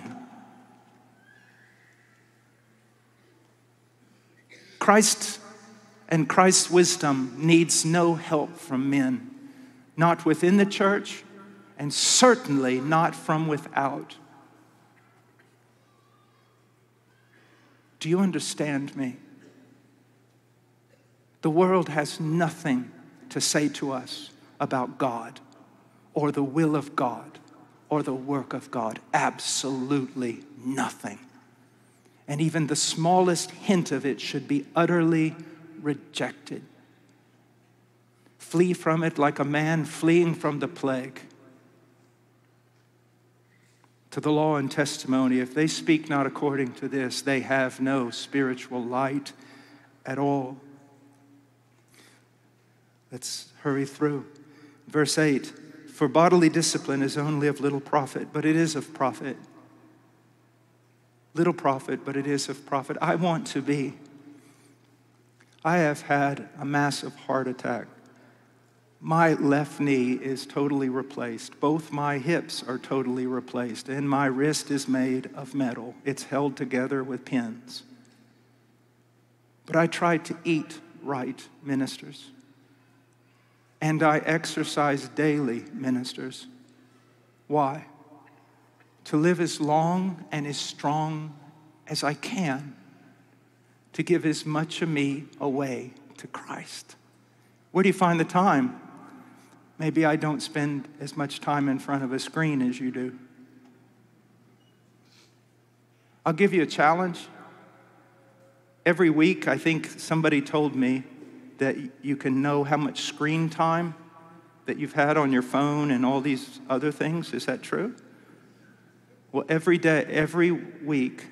Christ and Christ's wisdom needs no help from men, not within the church, and certainly not from without. Do you understand me? The world has nothing to say to us about God or the will of God or the work of God. Absolutely nothing. And even the smallest hint of it should be utterly rejected. Flee from it like a man fleeing from the plague. To the law and testimony, if they speak not according to this, they have no spiritual light at all. Let's hurry through. Verse 8 For bodily discipline is only of little profit, but it is of profit. Little profit, but it is of profit. I want to be. I have had a massive heart attack. My left knee is totally replaced. Both my hips are totally replaced, and my wrist is made of metal. It's held together with pins. But I tried to eat right, ministers. And I exercise daily, ministers. Why? To live as long and as strong as I can, to give as much of me away to Christ. Where do you find the time? Maybe I don't spend as much time in front of a screen as you do. I'll give you a challenge. Every week, I think somebody told me that you can know how much screen time that you've had on your phone and all these other things. Is that true? Well, every day, every week,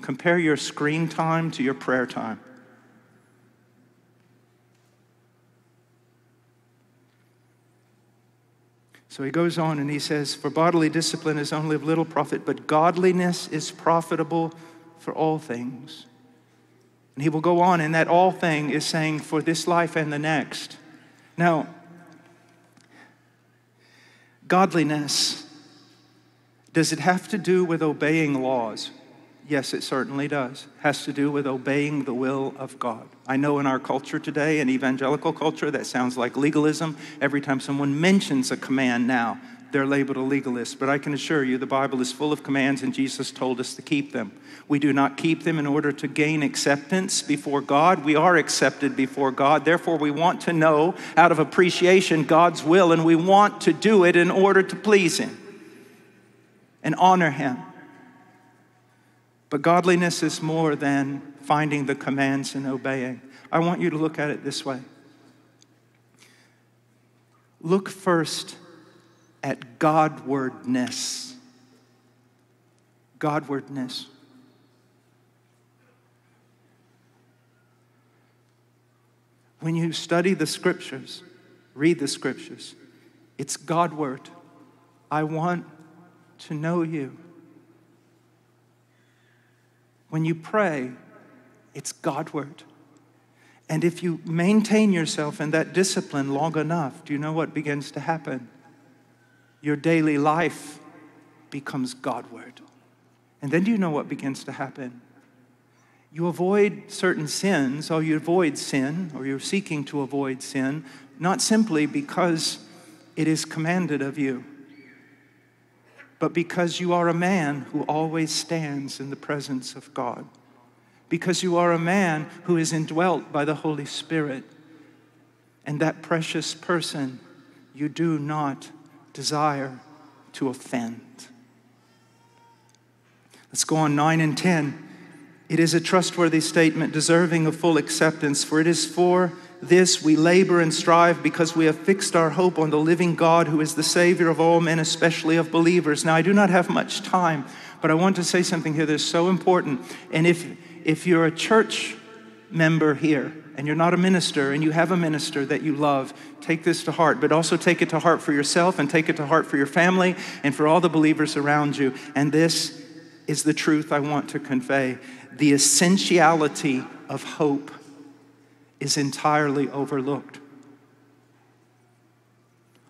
compare your screen time to your prayer time. So he goes on and he says, For bodily discipline is only of little profit, but godliness is profitable for all things and he will go on, and that all thing is saying for this life and the next. Now, godliness, does it have to do with obeying laws? Yes, it certainly does. It has to do with obeying the will of God. I know in our culture today, in evangelical culture, that sounds like legalism. Every time someone mentions a command now, they're labeled a legalist. But I can assure you, the Bible is full of commands, and Jesus told us to keep them. We do not keep them in order to gain acceptance before God. We are accepted before God. Therefore, we want to know out of appreciation God's will, and we want to do it in order to please Him and honor Him. But godliness is more than finding the commands and obeying. I want you to look at it this way look first at Godwardness. Godwardness. When you study the scriptures, read the scriptures, it's Godward. I want to know you. When you pray, it's Godward. And if you maintain yourself in that discipline long enough, do you know what begins to happen? your daily life becomes Godward. And then do you know what begins to happen? You avoid certain sins, or you avoid sin, or you're seeking to avoid sin, not simply because it is commanded of you, but because you are a man who always stands in the presence of God, because you are a man who is indwelt by the Holy Spirit, and that precious person you do not desire to offend. Let's go on 9 and 10. It is a trustworthy statement deserving of full acceptance, for it is for this we labor and strive because we have fixed our hope on the living God who is the Savior of all men, especially of believers. Now, I do not have much time, but I want to say something here that's so important. And if, if you're a church member here, and you're not a minister and you have a minister that you love, take this to heart, but also take it to heart for yourself and take it to heart for your family and for all the believers around you. And this is the truth I want to convey. The essentiality of hope is entirely overlooked.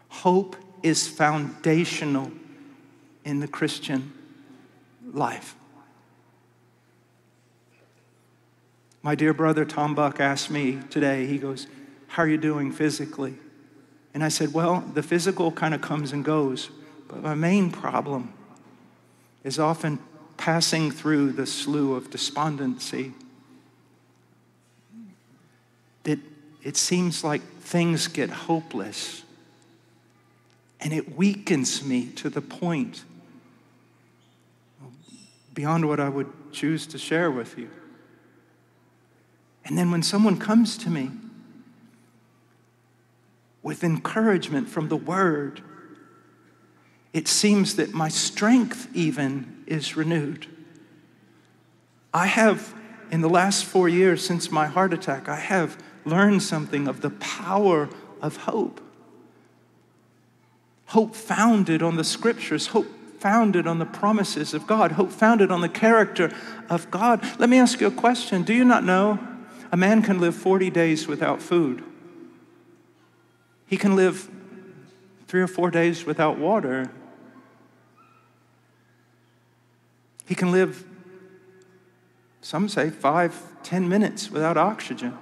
Hope is foundational in the Christian life. My dear brother Tom Buck asked me today, he goes, How are you doing physically? And I said, Well, the physical kind of comes and goes, but my main problem is often passing through the slough of despondency it seems like things get hopeless. And it weakens me to the point beyond what I would choose to share with you. And then when someone comes to me with encouragement from the word, it seems that my strength even is renewed. I have, in the last four years since my heart attack, I have learned something of the power of hope. Hope founded on the scriptures, hope founded on the promises of God, hope founded on the character of God. Let me ask you a question Do you not know a man can live 40 days without food? He can live three or four days without water. He can live, some say, five, ten minutes without oxygen.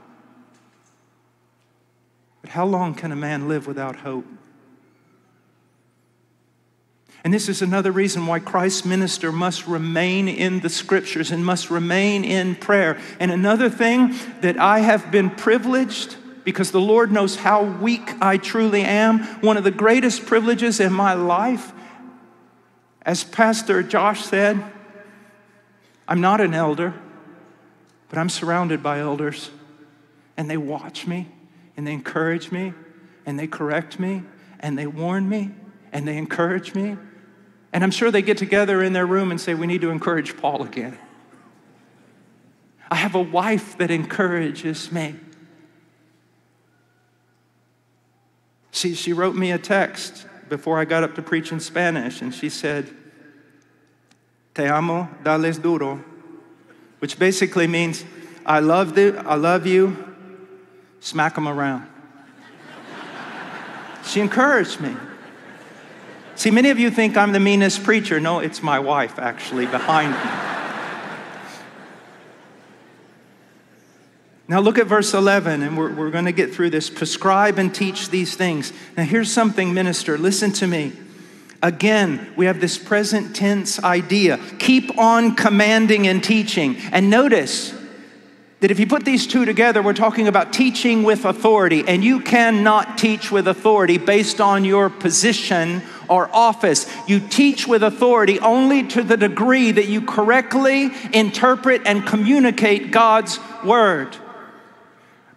How long can a man live without hope? And this is another reason why Christ's minister must remain in the scriptures and must remain in prayer. And another thing that I have been privileged because the Lord knows how weak I truly am. One of the greatest privileges in my life, as Pastor Josh said, I'm not an elder, but I'm surrounded by elders, and they watch me, and they encourage me, and they correct me, and they warn me, and they encourage me, and I'm sure they get together in their room and say, We need to encourage Paul again. I have a wife that encourages me. She, she wrote me a text before I got up to preach in Spanish, and she said, Te amo, dales duro, which basically means, I love, the, I love you, smack them around. she encouraged me. See, many of you think I'm the meanest preacher. No, it's my wife actually behind me. Now, look at verse 11, and we're, we're going to get through this. Prescribe and teach these things. Now, here's something, minister. Listen to me. Again, we have this present tense idea. Keep on commanding and teaching. And notice that if you put these two together, we're talking about teaching with authority. And you cannot teach with authority based on your position or office. You teach with authority only to the degree that you correctly interpret and communicate God's word.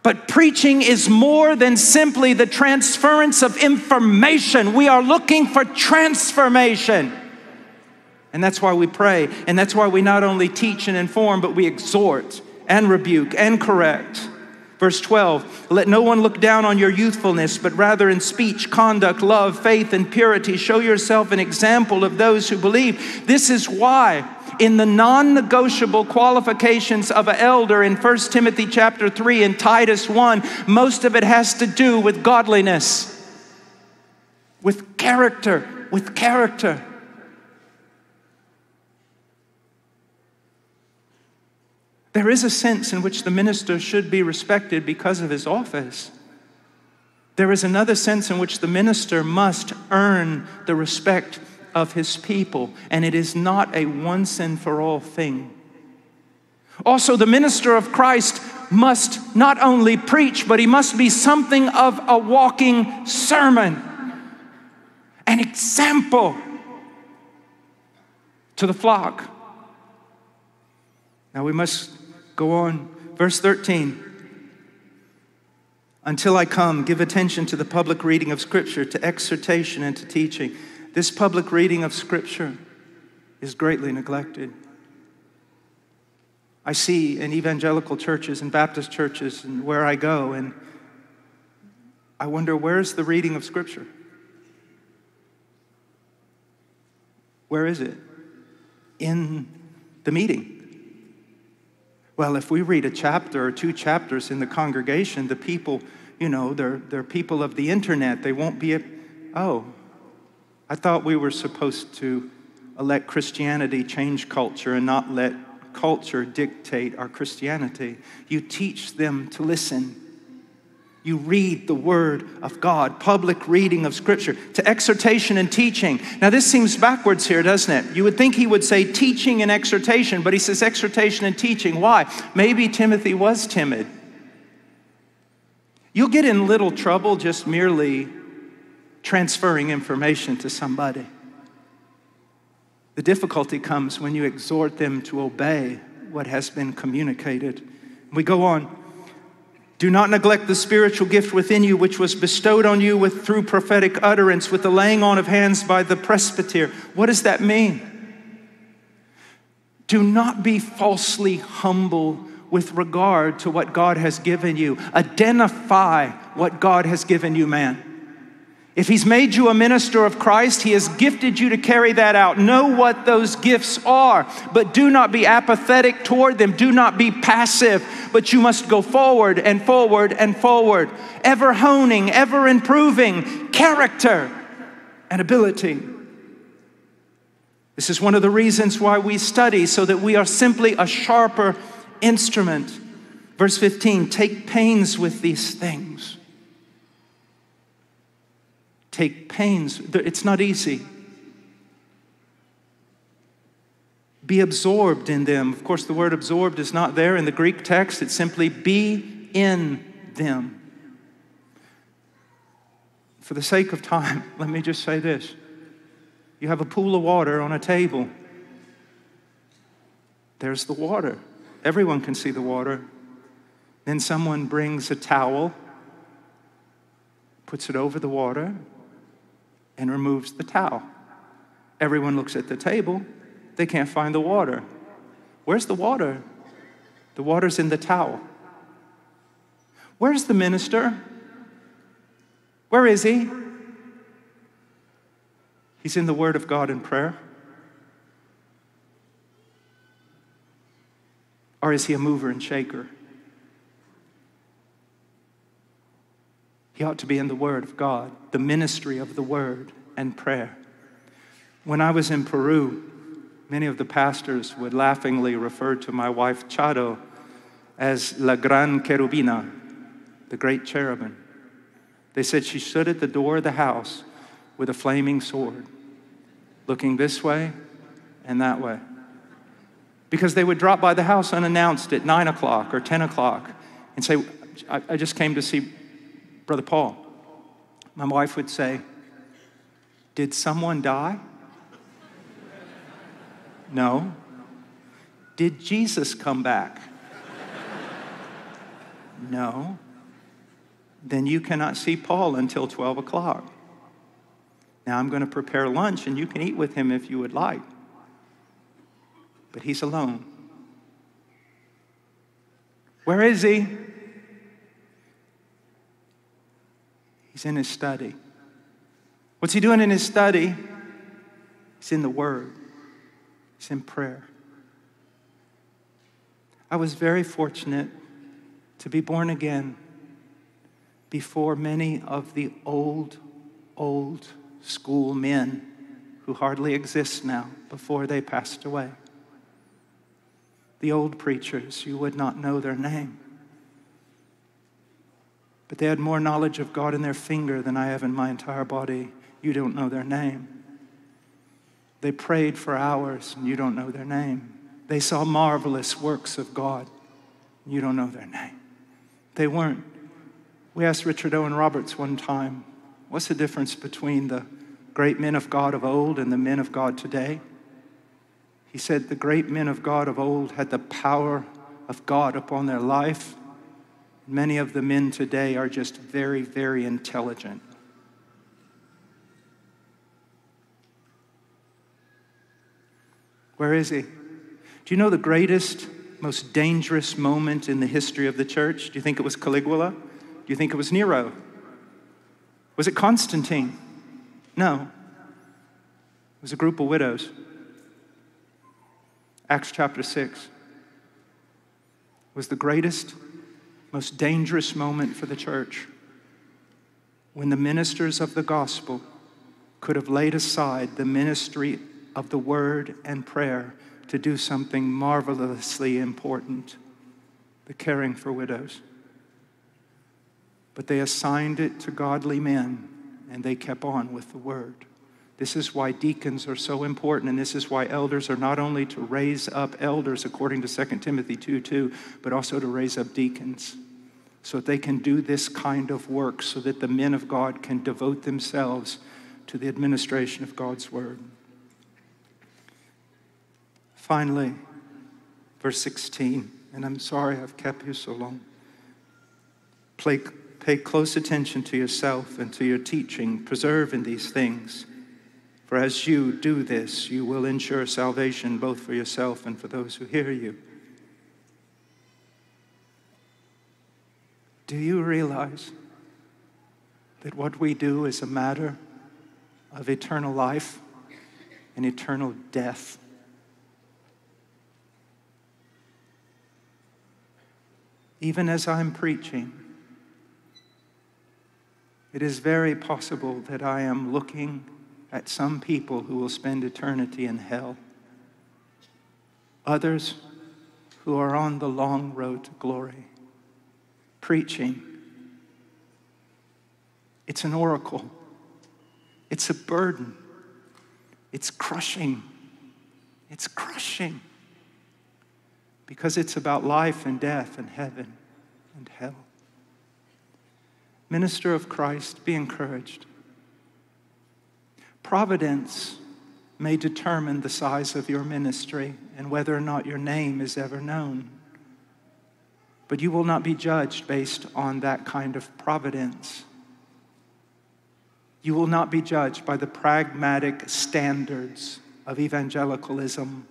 But preaching is more than simply the transference of information. We are looking for transformation. And that's why we pray. And that's why we not only teach and inform, but we exhort and rebuke and correct. Verse 12, let no one look down on your youthfulness, but rather in speech, conduct, love, faith, and purity, show yourself an example of those who believe. This is why in the non-negotiable qualifications of an elder in 1 Timothy chapter 3 and Titus 1, most of it has to do with godliness, with character, with character. There is a sense in which the minister should be respected because of his office. There is another sense in which the minister must earn the respect of his people, and it is not a once and for all thing. Also, the minister of Christ must not only preach, but he must be something of a walking sermon, an example to the flock. Now we must Go on. Verse 13. Until I come, give attention to the public reading of Scripture, to exhortation, and to teaching. This public reading of Scripture is greatly neglected. I see in evangelical churches and Baptist churches and where I go, and I wonder where's the reading of Scripture? Where is it? In the meeting. Well, if we read a chapter or two chapters in the congregation, the people, you know, they're, they're people of the internet. They won't be, a, oh, I thought we were supposed to let Christianity change culture and not let culture dictate our Christianity. You teach them to listen you read the Word of God, public reading of Scripture, to exhortation and teaching. Now, this seems backwards here, doesn't it? You would think he would say teaching and exhortation, but he says exhortation and teaching. Why? Maybe Timothy was timid. You'll get in little trouble just merely transferring information to somebody. The difficulty comes when you exhort them to obey what has been communicated. We go on. Do not neglect the spiritual gift within you, which was bestowed on you with, through prophetic utterance, with the laying on of hands by the presbyter. What does that mean? Do not be falsely humble with regard to what God has given you. Identify what God has given you, man. If He's made you a minister of Christ, He has gifted you to carry that out. Know what those gifts are, but do not be apathetic toward them. Do not be passive, but you must go forward and forward and forward, ever honing, ever improving character and ability. This is one of the reasons why we study, so that we are simply a sharper instrument. Verse 15 take pains with these things. Take pains. It's not easy. Be absorbed in them. Of course, the word absorbed is not there in the Greek text, it's simply be in them. For the sake of time, let me just say this. You have a pool of water on a table. There's the water. Everyone can see the water. Then someone brings a towel, puts it over the water, and removes the towel. Everyone looks at the table. They can't find the water. Where's the water? The water's in the towel. Where's the minister? Where is he? He's in the Word of God in prayer. Or is he a mover and shaker? He ought to be in the Word of God, the ministry of the Word and prayer. When I was in Peru, many of the pastors would laughingly refer to my wife Charo as La Gran Querubina, the great cherubim. They said she stood at the door of the house with a flaming sword, looking this way and that way because they would drop by the house unannounced at 9 o'clock or 10 o'clock and say, I, I just came to see Brother Paul. My wife would say, Did someone die? No. Did Jesus come back? no. Then you cannot see Paul until 12 o'clock. Now I'm going to prepare lunch and you can eat with him if you would like but he's alone. Where is he? He's in his study. What's he doing in his study? He's in the Word, he's in prayer. I was very fortunate to be born again before many of the old, old school men who hardly exist now, before they passed away the old preachers, you would not know their name. But they had more knowledge of God in their finger than I have in my entire body. You don't know their name. They prayed for hours and you don't know their name. They saw marvelous works of God. You don't know their name. They weren't. We asked Richard Owen Roberts one time, what's the difference between the great men of God of old and the men of God today? He said, The great men of God of old had the power of God upon their life. Many of the men today are just very, very intelligent. Where is he? Do you know the greatest, most dangerous moment in the history of the church? Do you think it was Caligula? Do you think it was Nero? Was it Constantine? No. It was a group of widows. Acts chapter 6 was the greatest, most dangerous moment for the church when the ministers of the gospel could have laid aside the ministry of the word and prayer to do something marvelously important the caring for widows. But they assigned it to godly men and they kept on with the word. This is why deacons are so important, and this is why elders are not only to raise up elders according to 2 Timothy 2 2, but also to raise up deacons. So that they can do this kind of work, so that the men of God can devote themselves to the administration of God's word. Finally, verse 16, and I'm sorry I've kept you so long. Play, pay close attention to yourself and to your teaching, preserve in these things. For as you do this, you will ensure salvation both for yourself and for those who hear you. Do you realize that what we do is a matter of eternal life and eternal death? even as I'm preaching, it is very possible that I am looking at some people who will spend eternity in hell, others who are on the long road to glory. Preaching, it's an oracle, it's a burden, it's crushing, it's crushing because it's about life and death and heaven and hell. Minister of Christ, be encouraged. Providence may determine the size of your ministry and whether or not your name is ever known. But you will not be judged based on that kind of providence. You will not be judged by the pragmatic standards of evangelicalism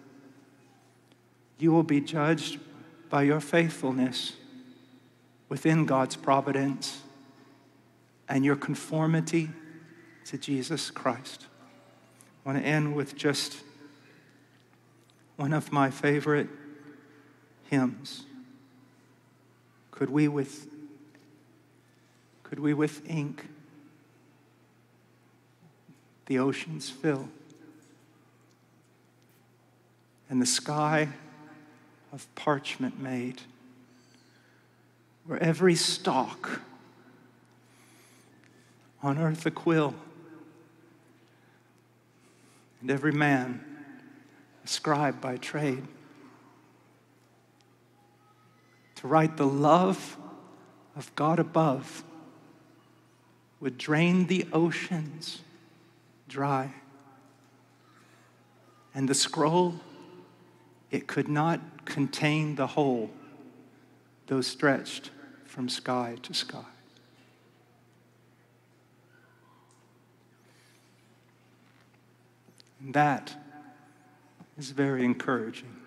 you will be judged by your faithfulness within God's providence and your conformity to Jesus Christ. I want to end with just one of my favorite hymns. Could we with could we with ink the oceans fill and the sky of parchment made, where every stalk on earth a quill, and every man a scribe by trade. To write the love of God above would drain the oceans dry. And the scroll, it could not contain the whole, though stretched from sky to sky. And that is very encouraging.